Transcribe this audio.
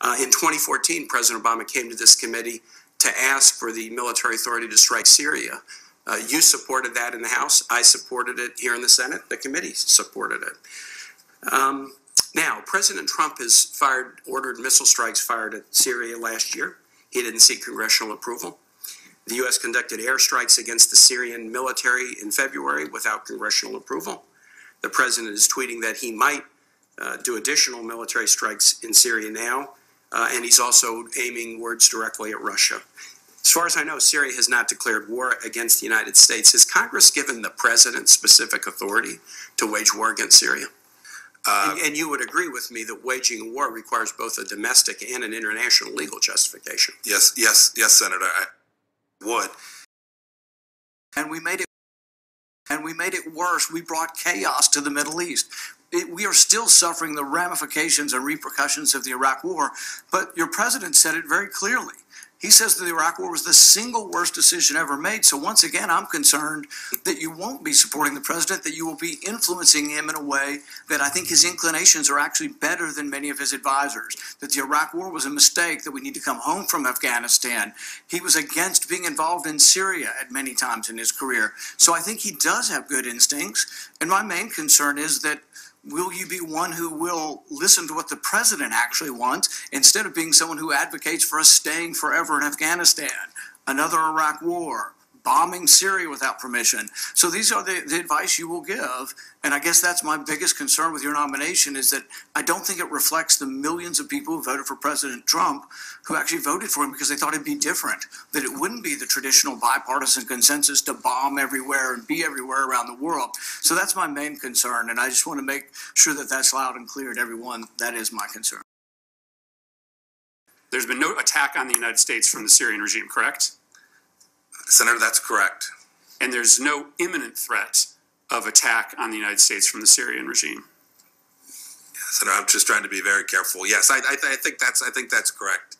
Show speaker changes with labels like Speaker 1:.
Speaker 1: Uh, in 2014, President Obama came to this committee to ask for the military authority to strike Syria. Uh, you supported that in the House. I supported it here in the Senate. The committee supported it. Um, now, President Trump has fired, ordered missile strikes fired at Syria last year. He didn't seek congressional approval. The U.S. conducted airstrikes against the Syrian military in February without congressional approval. The president is tweeting that he might uh, do additional military strikes in Syria now, uh, and he's also aiming words directly at Russia. As far as I know, Syria has not declared war against the United States. Has Congress given the president specific authority to wage war against Syria?
Speaker 2: Uh,
Speaker 1: And, and you would agree with me that waging a war requires both a domestic and an international legal justification.
Speaker 2: yes, yes, yes, Senator, I would.
Speaker 3: and we made it and we made it worse. We brought chaos to the Middle East. It, we are still suffering the ramifications and repercussions of the Iraq War. But your president said it very clearly. He says that the Iraq War was the single worst decision ever made. So once again, I'm concerned that you won't be supporting the president, that you will be influencing him in a way that I think his inclinations are actually better than many of his advisors. That the Iraq War was a mistake, that we need to come home from Afghanistan. He was against being involved in Syria at many times in his career. So I think he does have good instincts. And my main concern is that will you be one who will listen to what the president actually wants instead of being someone who advocates for us staying forever in Afghanistan, another Iraq war, bombing Syria without permission? So these are the, the advice you will give. And I guess that's my biggest concern with your nomination is that I don't think it reflects the millions of people who voted for President Trump who actually voted for him because they thought it'd be different, that it wouldn't be the traditional bipartisan consensus to bomb everywhere and be everywhere around the world. So that's my main concern, and I just want to make sure that that's loud and clear to everyone. That is my concern.
Speaker 4: There's been no attack on the United States from the Syrian regime, correct?
Speaker 2: Senator, that's correct.
Speaker 4: And there's no imminent threat of attack on the United States from the Syrian regime.
Speaker 2: Senator, I'm just trying to be very careful. Yes, I, I, I think that's, I think that's correct.